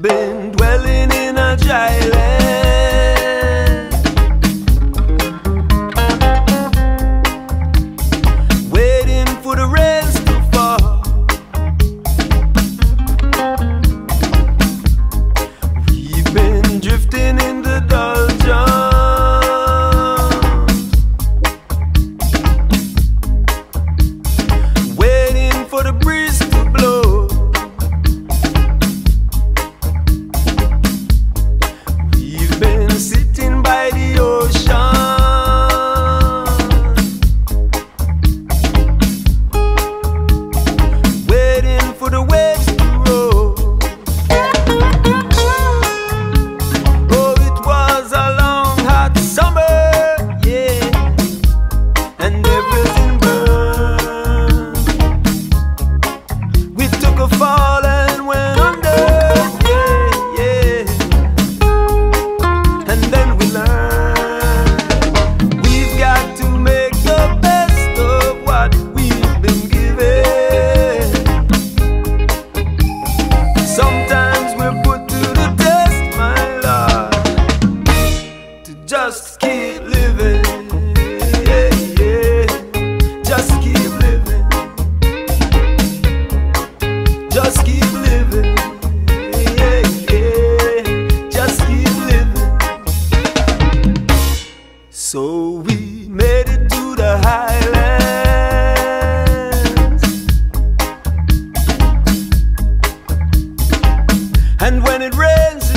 Been dwelling in a jail. Just keep living. Yeah, yeah. Just keep living. So we made it to the highlands. And when it rains,